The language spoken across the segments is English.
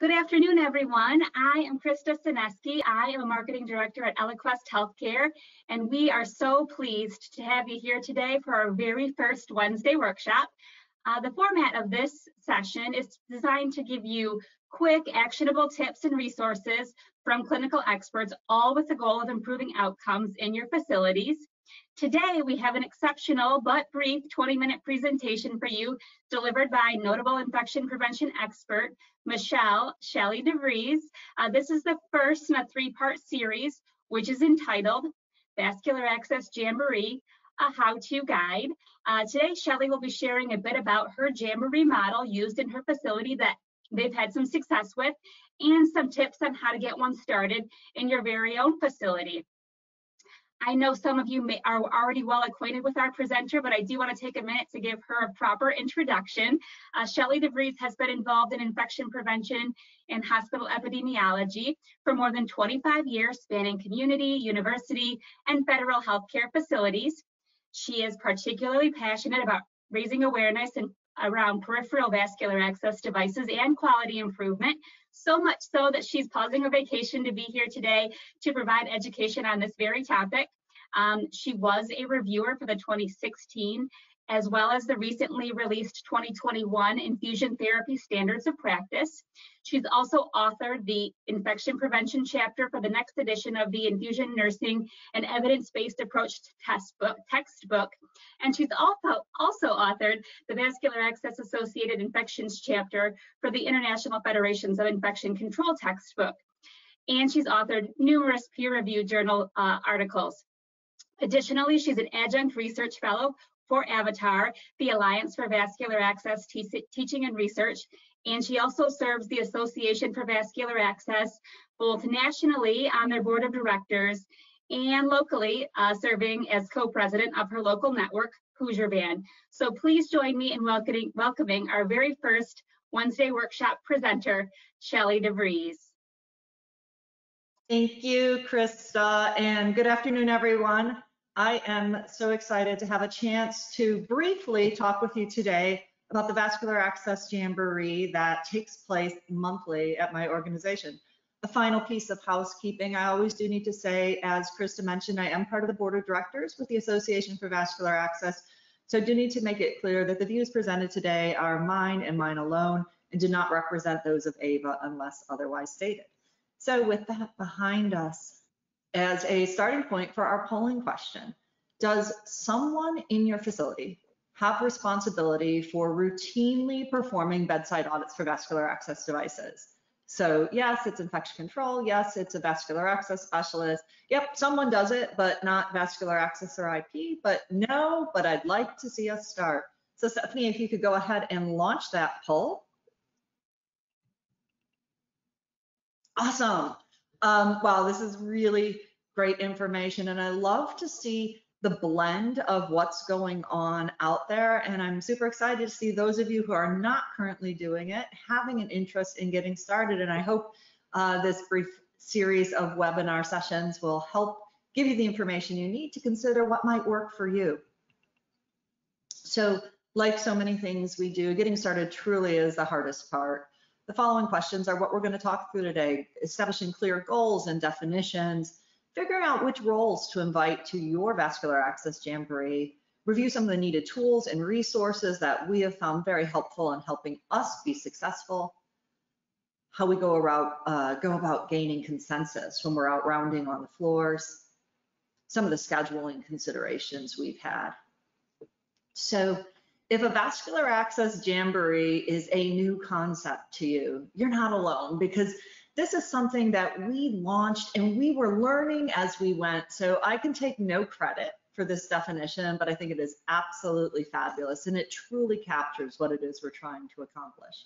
Good afternoon, everyone. I am Krista Sineski. I am a marketing director at EloQuest Healthcare, and we are so pleased to have you here today for our very first Wednesday workshop. Uh, the format of this session is designed to give you quick, actionable tips and resources from clinical experts, all with the goal of improving outcomes in your facilities. Today, we have an exceptional but brief 20-minute presentation for you delivered by notable infection prevention expert, Michelle Chellie DeVries. Uh, this is the first in a three-part series, which is entitled Vascular Access Jamboree, a how-to guide. Uh, today, Chellie will be sharing a bit about her Jamboree model used in her facility that they've had some success with and some tips on how to get one started in your very own facility. I know some of you may, are already well acquainted with our presenter, but I do want to take a minute to give her a proper introduction. Uh, Chellie DeVries has been involved in infection prevention and hospital epidemiology for more than 25 years, spanning community, university, and federal healthcare facilities. She is particularly passionate about raising awareness and around peripheral vascular access devices and quality improvement, so much so that she's pausing her vacation to be here today to provide education on this very topic. Um, she was a reviewer for the 2016 as well as the recently released 2021 Infusion Therapy Standards of Practice. She's also authored the infection prevention chapter for the next edition of the Infusion Nursing and Evidence-Based Approach Textbook. And she's also, also authored the Vascular Access Associated Infections chapter for the International Federations of Infection Control textbook. And she's authored numerous peer-reviewed journal uh, articles. Additionally, she's an adjunct research fellow for Avatar, the Alliance for Vascular Access Te Teaching and Research, and she also serves the Association for Vascular Access both nationally on their board of directors and locally uh, serving as co-president of her local network, Hoosier VAN. So please join me in welcoming, welcoming our very first Wednesday workshop presenter, Chellie DeVries. Thank you, Krista, and good afternoon, everyone. I am so excited to have a chance to briefly talk with you today about the Vascular Access Jamboree that takes place monthly at my organization. A final piece of housekeeping, I always do need to say, as Krista mentioned, I am part of the board of directors with the Association for Vascular Access. So I do need to make it clear that the views presented today are mine and mine alone and do not represent those of AVA unless otherwise stated. So with that behind us, as a starting point for our polling question. Does someone in your facility have responsibility for routinely performing bedside audits for vascular access devices? So yes, it's infection control. Yes, it's a vascular access specialist. Yep, someone does it, but not vascular access or IP. But no, but I'd like to see us start. So Stephanie, if you could go ahead and launch that poll. Awesome. Um, wow, this is really great information. And I love to see the blend of what's going on out there. And I'm super excited to see those of you who are not currently doing it having an interest in getting started. And I hope uh, this brief series of webinar sessions will help give you the information you need to consider what might work for you. So like so many things we do, getting started truly is the hardest part. The following questions are what we're going to talk through today, establishing clear goals and definitions, figuring out which roles to invite to your vascular access jamboree, review some of the needed tools and resources that we have found very helpful in helping us be successful, how we go, around, uh, go about gaining consensus when we're out rounding on the floors, some of the scheduling considerations we've had. So if a vascular access jamboree is a new concept to you, you're not alone because this is something that we launched and we were learning as we went. So I can take no credit for this definition, but I think it is absolutely fabulous and it truly captures what it is we're trying to accomplish.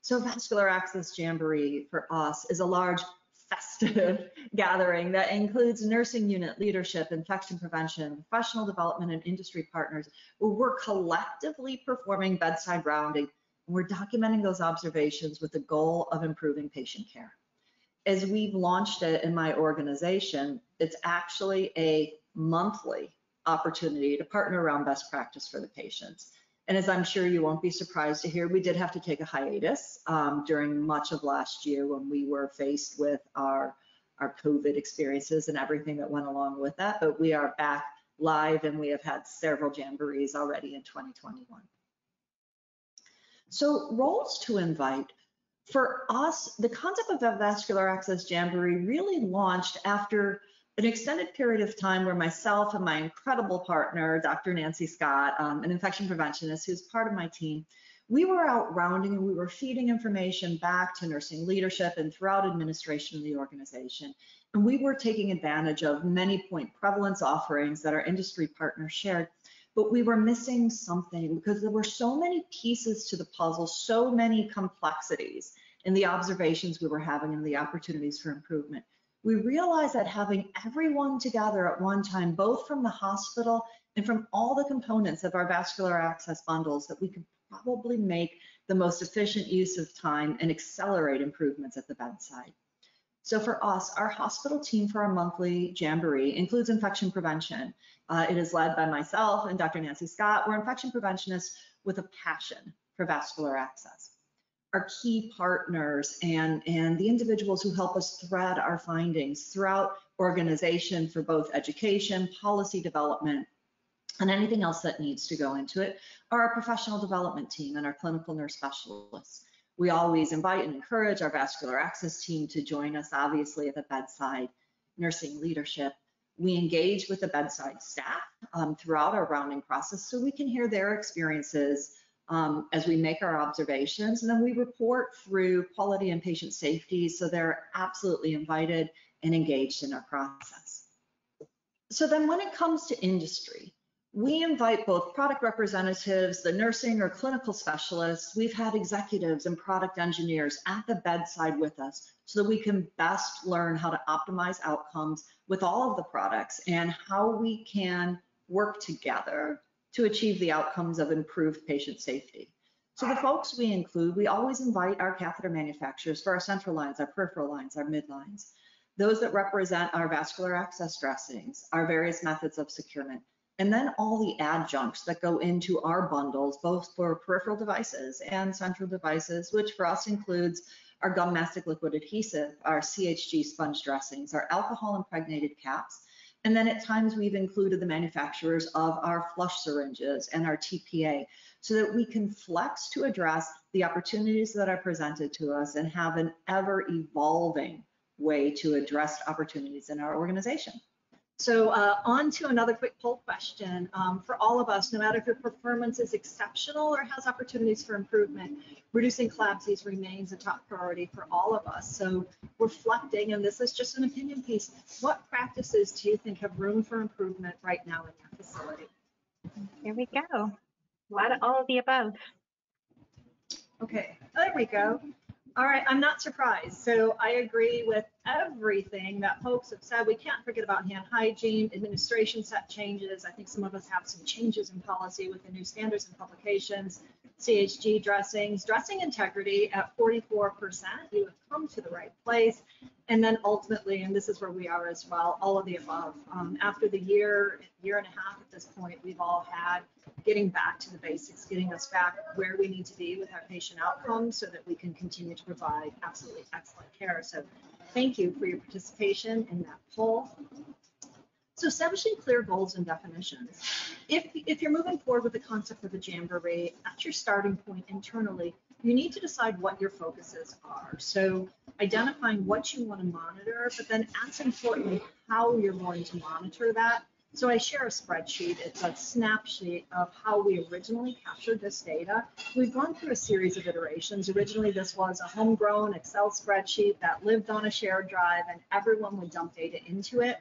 So Vascular Access Jamboree for us is a large festive gathering that includes nursing unit leadership, infection prevention, professional development, and industry partners, where we're collectively performing bedside rounding and we're documenting those observations with the goal of improving patient care. As we've launched it in my organization, it's actually a monthly opportunity to partner around best practice for the patients. And as I'm sure you won't be surprised to hear, we did have to take a hiatus um, during much of last year when we were faced with our, our COVID experiences and everything that went along with that. But we are back live and we have had several jamborees already in 2021. So roles to invite. For us, the concept of a vascular access jamboree really launched after an extended period of time where myself and my incredible partner, Dr. Nancy Scott, um, an infection preventionist who's part of my team, we were out rounding and we were feeding information back to nursing leadership and throughout administration of the organization. And we were taking advantage of many point prevalence offerings that our industry partners shared, but we were missing something because there were so many pieces to the puzzle, so many complexities in the observations we were having and the opportunities for improvement we realized that having everyone together at one time, both from the hospital and from all the components of our vascular access bundles, that we could probably make the most efficient use of time and accelerate improvements at the bedside. So for us, our hospital team for our monthly Jamboree includes infection prevention. Uh, it is led by myself and Dr. Nancy Scott. We're infection preventionists with a passion for vascular access our key partners and, and the individuals who help us thread our findings throughout organization for both education, policy development, and anything else that needs to go into it are our professional development team and our clinical nurse specialists. We always invite and encourage our vascular access team to join us, obviously, at the bedside nursing leadership. We engage with the bedside staff um, throughout our rounding process so we can hear their experiences um, as we make our observations. And then we report through quality and patient safety. So they're absolutely invited and engaged in our process. So then when it comes to industry, we invite both product representatives, the nursing or clinical specialists. We've had executives and product engineers at the bedside with us so that we can best learn how to optimize outcomes with all of the products and how we can work together to achieve the outcomes of improved patient safety. So the folks we include, we always invite our catheter manufacturers for our central lines, our peripheral lines, our midlines, those that represent our vascular access dressings, our various methods of securement, and then all the adjuncts that go into our bundles, both for peripheral devices and central devices, which for us includes our gum mastic liquid adhesive, our CHG sponge dressings, our alcohol impregnated caps, and then at times we've included the manufacturers of our flush syringes and our TPA so that we can flex to address the opportunities that are presented to us and have an ever evolving way to address opportunities in our organization. So uh, on to another quick poll question. Um, for all of us, no matter if your performance is exceptional or has opportunities for improvement, reducing CLABSIs remains a top priority for all of us. So reflecting, and this is just an opinion piece, what practices do you think have room for improvement right now in your facility? Here we go. A lot of all of the above. Okay, there we go. All right, I'm not surprised. So I agree with everything that folks have said. We can't forget about hand hygiene, administration set changes. I think some of us have some changes in policy with the new standards and publications, CHG dressings, dressing integrity at 44%. You have come to the right place. And then ultimately, and this is where we are as well, all of the above. Um, after the year, year and a half at this point, we've all had getting back to the basics, getting us back where we need to be with our patient outcomes so that we can continue to provide absolutely excellent care. So thank you for your participation in that poll. So establishing clear goals and definitions. If, if you're moving forward with the concept of the Jamboree, at your starting point internally, you need to decide what your focuses are. So identifying what you want to monitor, but then as importantly, how you're going to monitor that. So I share a spreadsheet. It's a snapshot of how we originally captured this data. We've gone through a series of iterations. Originally, this was a homegrown Excel spreadsheet that lived on a shared drive and everyone would dump data into it.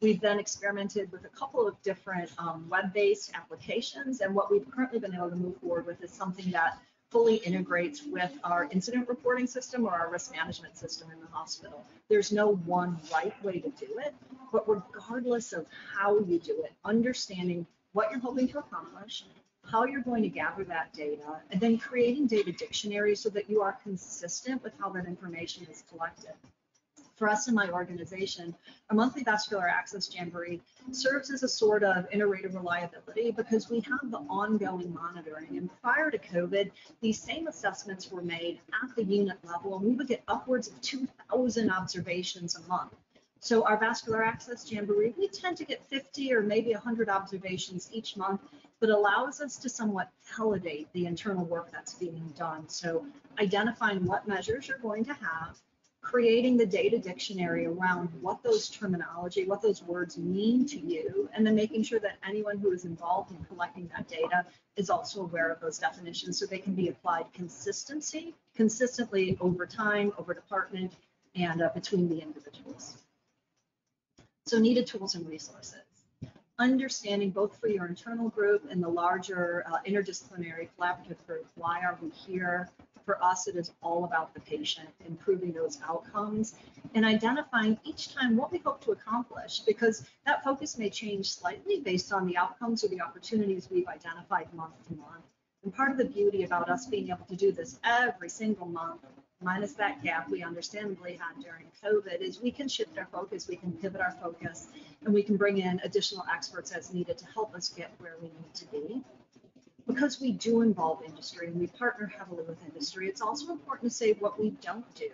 We've then experimented with a couple of different um, web-based applications. And what we've currently been able to move forward with is something that fully integrates with our incident reporting system or our risk management system in the hospital. There's no one right way to do it, but regardless of how you do it, understanding what you're hoping to accomplish, how you're going to gather that data, and then creating data dictionaries so that you are consistent with how that information is collected. For us in my organization, a monthly vascular access jamboree serves as a sort of iterative reliability because we have the ongoing monitoring. And prior to COVID, these same assessments were made at the unit level, and we would get upwards of 2,000 observations a month. So our vascular access jamboree, we tend to get 50 or maybe 100 observations each month, but allows us to somewhat validate the internal work that's being done. So identifying what measures you're going to have, creating the data dictionary around what those terminology, what those words mean to you, and then making sure that anyone who is involved in collecting that data is also aware of those definitions so they can be applied consistency, consistently over time, over department, and uh, between the individuals. So needed tools and resources. Understanding both for your internal group and the larger uh, interdisciplinary collaborative group, why are we here? For us, it is all about the patient, improving those outcomes, and identifying each time what we hope to accomplish, because that focus may change slightly based on the outcomes or the opportunities we've identified month to month. And part of the beauty about us being able to do this every single month minus that gap we understandably had during COVID, is we can shift our focus, we can pivot our focus, and we can bring in additional experts as needed to help us get where we need to be. Because we do involve industry and we partner heavily with industry, it's also important to say what we don't do.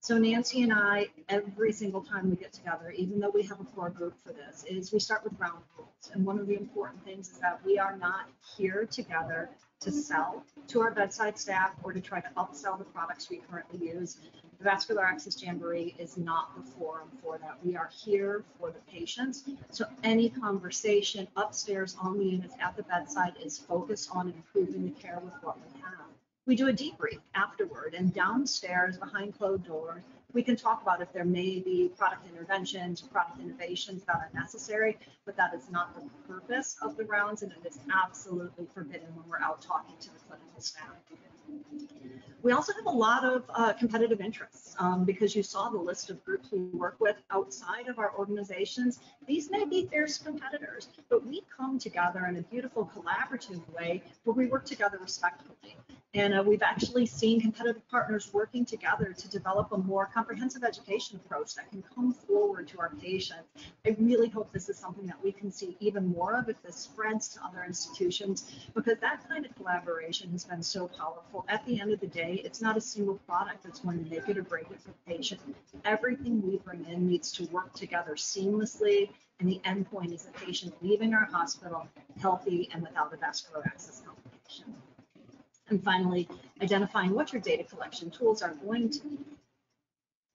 So Nancy and I, every single time we get together, even though we have a core group for this, is we start with ground rules. And one of the important things is that we are not here together to sell to our bedside staff or to try to upsell the products we currently use. The Vascular Access Jamboree is not the forum for that. We are here for the patients. So any conversation upstairs on the units at the bedside is focused on improving the care with what we have. We do a debrief afterward and downstairs behind closed doors, we can talk about if there may be product interventions, product innovations that are necessary, but that is not the purpose of the rounds, and it is absolutely forbidden when we're out talking to the clinical staff. We also have a lot of uh, competitive interests um, because you saw the list of groups we work with outside of our organizations. These may be fierce competitors, but we come together in a beautiful collaborative way where we work together respectfully. And uh, we've actually seen competitive partners working together to develop a more comprehensive education approach that can come forward to our patients. I really hope this is something that we can see even more of if this spreads to other institutions, because that kind of collaboration has been so powerful. At the end of the day, it's not a single product that's going to make it or break it for the patient. Everything we bring in needs to work together seamlessly, and the end point is the patient leaving our hospital healthy and without a vascular access complication. And finally, identifying what your data collection tools are going to be.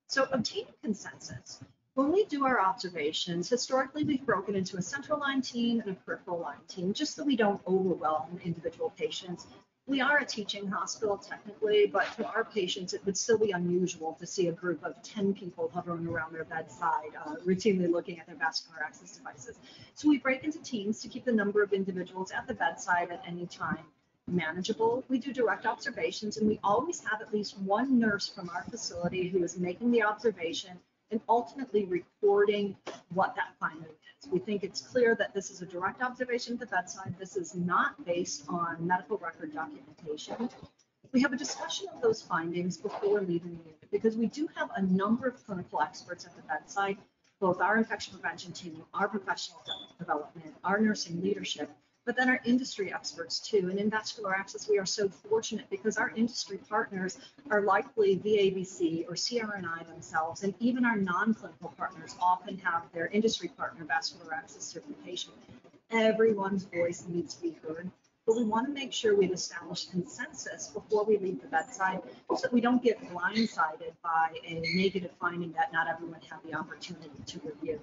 So obtaining consensus. When we do our observations, historically we've broken into a central line team and a peripheral line team, just so we don't overwhelm individual patients. We are a teaching hospital technically, but to our patients, it would still be unusual to see a group of 10 people hovering around their bedside, uh, routinely looking at their vascular access devices. So we break into teams to keep the number of individuals at the bedside at any time manageable. We do direct observations and we always have at least one nurse from our facility who is making the observation and ultimately recording what that finding. We think it's clear that this is a direct observation at the bedside. This is not based on medical record documentation. We have a discussion of those findings before leaving the unit because we do have a number of clinical experts at the bedside, both our infection prevention team, our professional development, our nursing leadership, but then our industry experts too. And in vascular access, we are so fortunate because our industry partners are likely VA-BC or CRNI themselves, and even our non-clinical partners often have their industry partner vascular access certification. Everyone's voice needs to be heard, but we want to make sure we've established consensus before we leave the bedside so that we don't get blindsided by a negative finding that not everyone had the opportunity to review.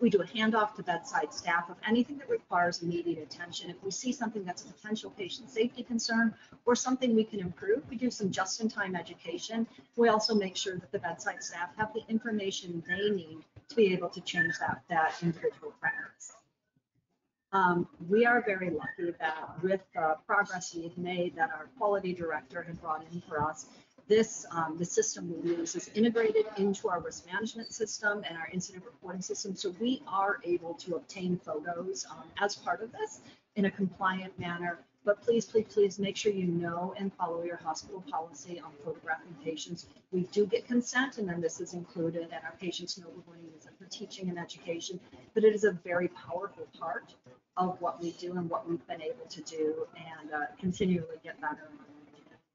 We do a handoff to bedside staff of anything that requires immediate attention. If we see something that's a potential patient safety concern or something we can improve, we do some just-in-time education. We also make sure that the bedside staff have the information they need to be able to change that, that individual practice. Um, we are very lucky that with the progress we've made that our quality director had brought in for us, this, um, the system we use is integrated into our risk management system and our incident reporting system. So we are able to obtain photos um, as part of this in a compliant manner But please, please, please make sure you know and follow your hospital policy on photographing patients. We do get consent, and then this is included, and our patients know we're going to use it for teaching and education. But it is a very powerful part of what we do and what we've been able to do and uh, continually get better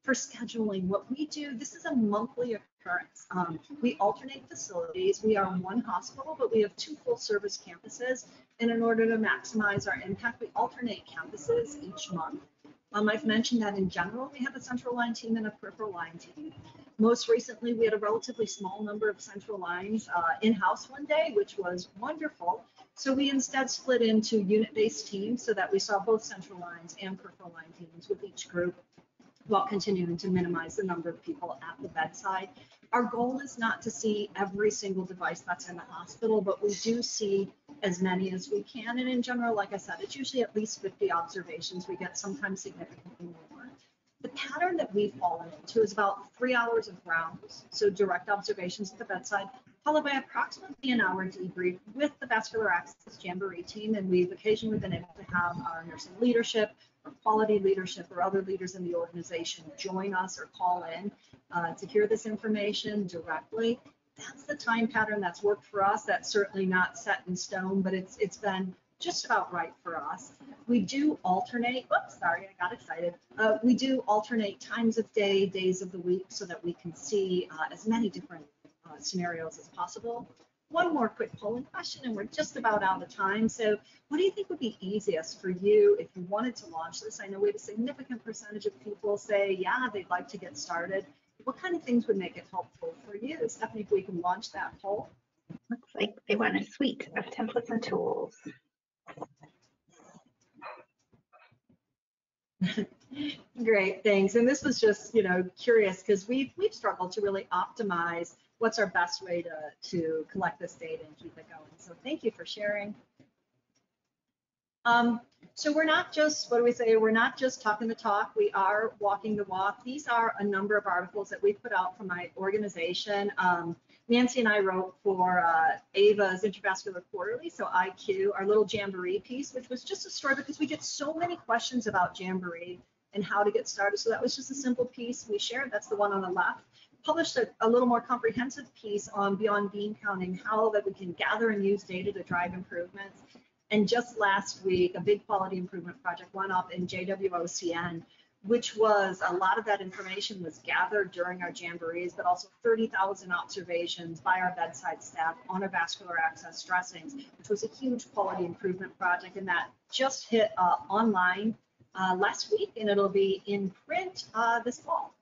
for scheduling, what we do, this is a monthly occurrence. Um, we alternate facilities. We are one hospital, but we have two full service campuses. And in order to maximize our impact, we alternate campuses each month. Um, I've mentioned that in general, we have a central line team and a peripheral line team. Most recently, we had a relatively small number of central lines uh, in-house one day, which was wonderful. So we instead split into unit-based teams so that we saw both central lines and peripheral line teams with each group while continuing to minimize the number of people at the bedside. Our goal is not to see every single device that's in the hospital, but we do see as many as we can. And in general, like I said, it's usually at least 50 observations. We get sometimes significantly more. The pattern that we fall into is about three hours of rounds, so direct observations at the bedside, followed by approximately an hour debrief with the vascular access jamboree team. And we've occasionally been able to have our nursing leadership quality leadership or other leaders in the organization join us or call in uh, to hear this information directly. That's the time pattern that's worked for us. That's certainly not set in stone, but it's it's been just about right for us. We do alternate, oops, sorry, I got excited. Uh, we do alternate times of day, days of the week so that we can see uh, as many different uh, scenarios as possible one more quick polling question and we're just about out of time. So what do you think would be easiest for you if you wanted to launch this? I know we have a significant percentage of people say, yeah, they'd like to get started. What kind of things would make it helpful for you? Stephanie, if we can launch that poll. Looks like they want a suite of templates and tools. Great, thanks. And this was just, you know, curious because we've we've struggled to really optimize what's our best way to, to collect this data and keep it going. So thank you for sharing. Um, so we're not just, what do we say? We're not just talking the talk. We are walking the walk. These are a number of articles that we put out from my organization. Um, Nancy and I wrote for uh, AVA's Intravascular Quarterly, so IQ, our little Jamboree piece, which was just a story because we get so many questions about Jamboree and how to get started. So that was just a simple piece we shared. That's the one on the left published a, a, little more comprehensive piece on beyond bean counting, how that we can gather and use data to drive improvements. And just last week, a big quality improvement project went up in JWOCN, which was a lot of that information was gathered during our jamborees, but also 30,000 observations by our bedside staff on our vascular access dressings, which was a huge quality improvement project. And that just hit uh, online uh, last week, and it'll be in print uh, this fall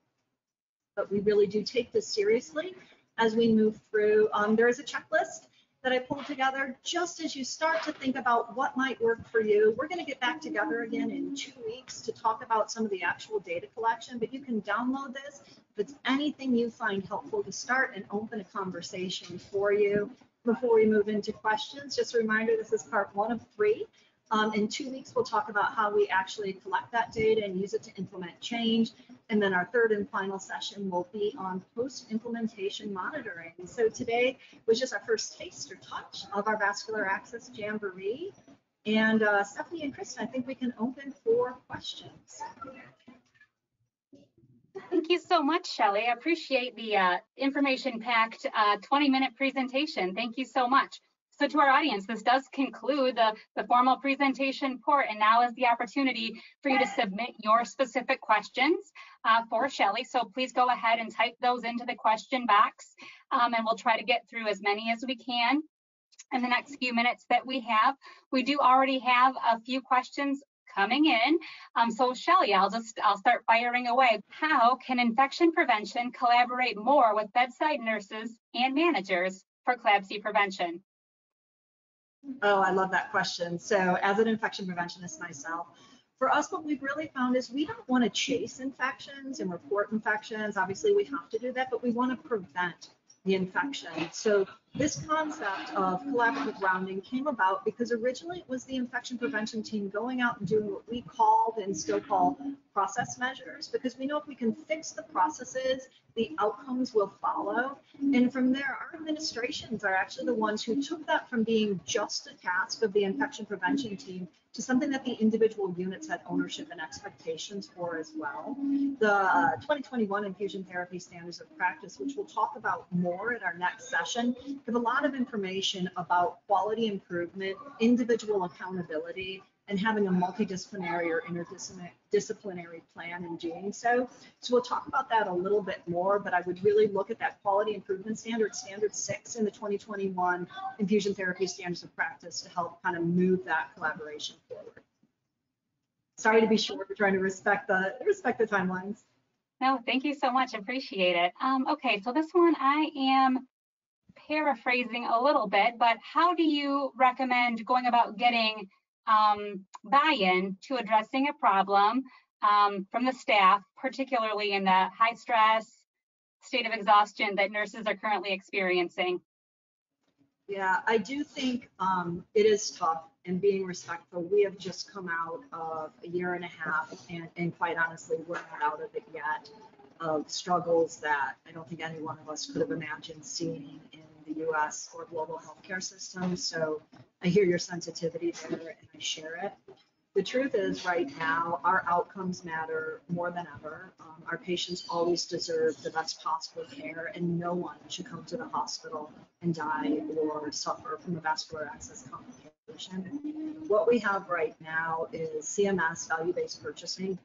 but we really do take this seriously as we move through. Um, there is a checklist that I pulled together just as you start to think about what might work for you. We're going to get back together again in two weeks to talk about some of the actual data collection, but you can download this. If it's anything you find helpful to start and open a conversation for you before we move into questions, just a reminder, this is part one of three. Um, in two weeks, we'll talk about how we actually collect that data and use it to implement change. And then our third and final session will be on post-implementation monitoring. So today was just our first taste or touch of our vascular access jamboree. And uh, Stephanie and Kristen, I think we can open for questions. Thank you so much, Chellie. I appreciate the uh, information-packed 20-minute uh, presentation. Thank you so much. So to our audience, this does conclude the, the formal presentation port, and now is the opportunity for you to submit your specific questions uh, for Chellie. So please go ahead and type those into the question box, um, and we'll try to get through as many as we can in the next few minutes that we have. We do already have a few questions coming in. Um, so Chellie, I'll just, I'll start firing away. How can infection prevention collaborate more with bedside nurses and managers for CLABSI prevention? Oh, I love that question. So as an infection preventionist myself, for us, what we've really found is we don't want to chase infections and report infections. Obviously, we have to do that, but we want to prevent the infection. So This concept of collaborative rounding came about because originally it was the infection prevention team going out and doing what we called and still call process measures because we know if we can fix the processes, the outcomes will follow. And from there, our administrations are actually the ones who took that from being just a task of the infection prevention team to something that the individual units had ownership and expectations for as well. The uh, 2021 infusion therapy standards of practice, which we'll talk about more at our next session, give a lot of information about quality improvement, individual accountability, and having a multidisciplinary or interdisciplinary plan in doing so. So we'll talk about that a little bit more, but I would really look at that quality improvement standard, standard six in the 2021 infusion therapy standards of practice to help kind of move that collaboration forward. Sorry to be short, we're trying to respect the respect the timelines. No, thank you so much. Appreciate it. Um, okay, so this one I am paraphrasing a little bit, but how do you recommend going about getting um, buy-in to addressing a problem um, from the staff, particularly in the high stress state of exhaustion that nurses are currently experiencing? Yeah, I do think um, it is tough and being respectful. We have just come out of a year and a half, and, and quite honestly, we're not out of it yet, of struggles that I don't think any one of us could have imagined seeing in the US or global healthcare system. So I hear your sensitivity there and I share it. The truth is, right now, our outcomes matter more than ever. Um, our patients always deserve the best possible care, and no one should come to the hospital and die or suffer from a vascular access complication. What we have right now is CMS value based purchasing.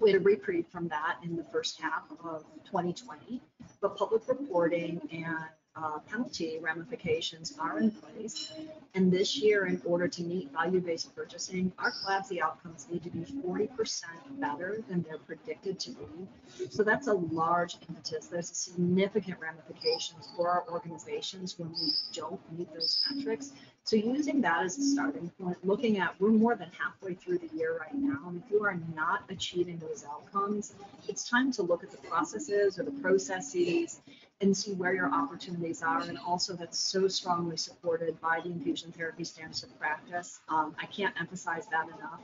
We had a reprieve from that in the first half of 2020, but public reporting and uh, penalty ramifications are in place. And this year, in order to meet value-based purchasing, our CLABSI outcomes need to be 40% better than they're predicted to be. So that's a large impetus. There's significant ramifications for our organizations when we don't meet those metrics. So using that as a starting point, looking at we're more than halfway through the year right now, and if you are not achieving those outcomes, it's time to look at the processes or the processes and see where your opportunities are. And also that's so strongly supported by the infusion therapy standards of practice. Um, I can't emphasize that enough.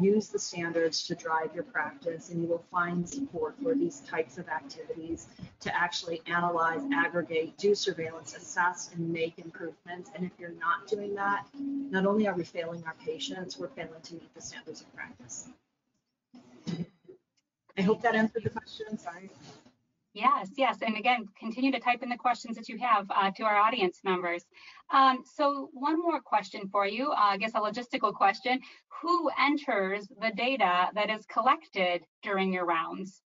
Use the standards to drive your practice and you will find support for these types of activities to actually analyze, aggregate, do surveillance, assess, and make improvements. And if you're not doing that, not only are we failing our patients, we're failing to meet the standards of practice. I hope that answered the question. Sorry. Yes, yes. And again, continue to type in the questions that you have uh, to our audience members. Um, so one more question for you, uh, I guess a logistical question. Who enters the data that is collected during your rounds?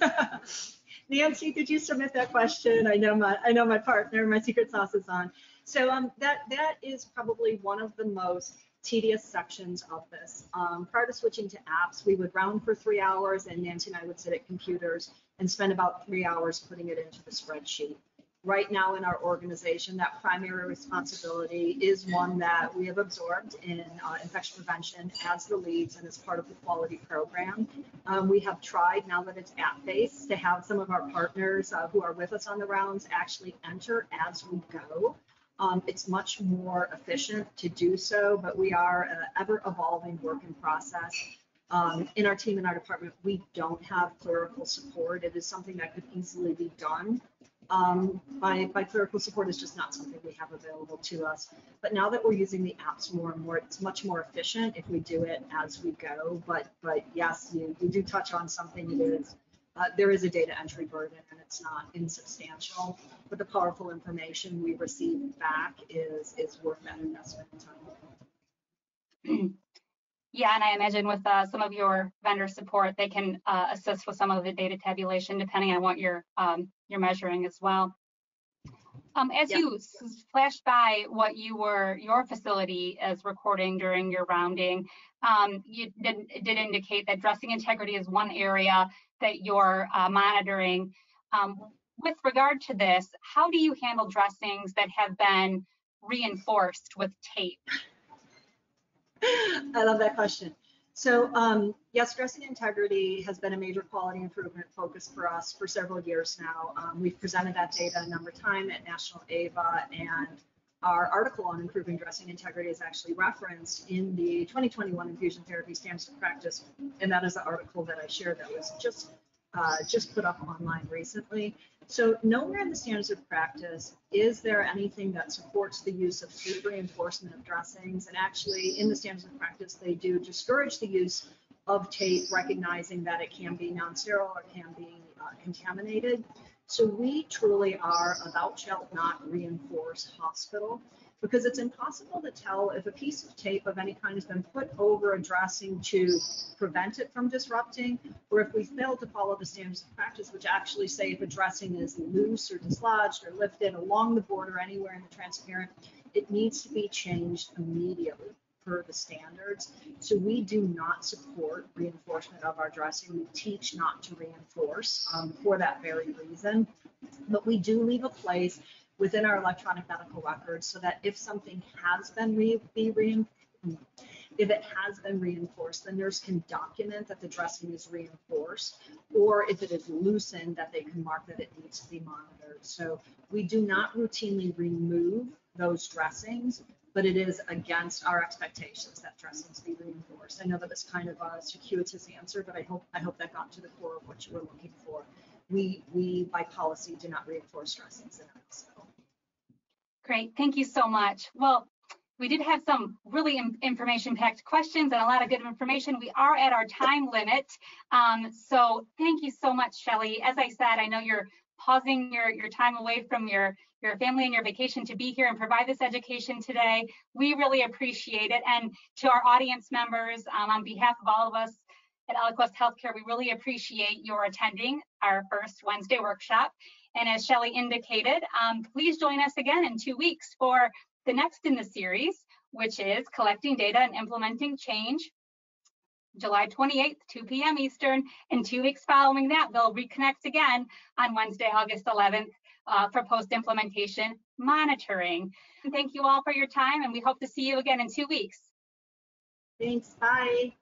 Nancy, did you submit that question? I know my I know my partner, my secret sauce is on. So um, that that is probably one of the most tedious sections of this. Um, prior to switching to apps, we would round for three hours and Nancy and I would sit at computers and spend about three hours putting it into the spreadsheet. Right now in our organization, that primary responsibility is one that we have absorbed in uh, infection prevention as the leads and as part of the quality program. Um, we have tried, now that it's app-based, to have some of our partners uh, who are with us on the rounds actually enter as we go. Um, it's much more efficient to do so, but we are an ever evolving work in process. Um, in our team, in our department, we don't have clerical support. It is something that could easily be done. Um, by, by clerical support is just not something we have available to us. But now that we're using the apps more and more, it's much more efficient if we do it as we go. But but yes, you, you do touch on something. It is uh, there is a data entry burden and it's not insubstantial. But the powerful information we receive back is is worth that investment in time. Yeah, and I imagine with uh, some of your vendor support, they can uh, assist with some of the data tabulation depending on what you're um, you're measuring as well. Um, as you flashed by what you were your facility is recording during your rounding, um, you did, did, indicate that dressing integrity is one area that you're uh, monitoring. Um, with regard to this, how do you handle dressings that have been reinforced with tape? I love that question. So um, yes, dressing integrity has been a major quality improvement focus for us for several years now. Um, we've presented that data a number of times at National AVA and our article on improving dressing integrity is actually referenced in the 2021 infusion therapy standards of practice. And that is the article that I shared that was just uh, just put up online recently. So nowhere in the standards of practice is there anything that supports the use of tape reinforcement of dressings. And actually in the standards of practice, they do discourage the use of tape, recognizing that it can be non-sterile or can be uh, contaminated. So we truly are a thou shalt not reinforce hospital because it's impossible to tell if a piece of tape of any kind has been put over a dressing to prevent it from disrupting, or if we fail to follow the standards of practice, which actually say if a dressing is loose or dislodged or lifted along the border anywhere in the transparent, it needs to be changed immediately per the standards. So we do not support reinforcement of our dressing. We teach not to reinforce um, for that very reason. But we do leave a place within our electronic medical records so that if something has been re, be re, if it has been reinforced, the nurse can document that the dressing is reinforced, or if it is loosened, that they can mark that it needs to be monitored. So we do not routinely remove those dressings, but it is against our expectations that dressings be reinforced. I know that it's kind of a circuitous answer, but I hope I hope that got to the core of what you were looking for. We we by policy do not reinforce dressings in our hospital. Great, thank you so much. Well, we did have some really information-packed questions and a lot of good information. We are at our time limit. Um, so thank you so much, Chellie. As I said, I know you're pausing your, your time away from your, your family and your vacation to be here and provide this education today. We really appreciate it. And to our audience members, um, on behalf of all of us at Eloquest Healthcare, we really appreciate your attending our first Wednesday workshop. And as Chellie indicated, um, please join us again in two weeks for the next in the series, which is collecting data and implementing change. July 28th, 2 p.m. Eastern, and two weeks following that, they'll reconnect again on Wednesday, August 11th uh, for post-implementation monitoring. Thank you all for your time, and we hope to see you again in two weeks. Thanks, bye.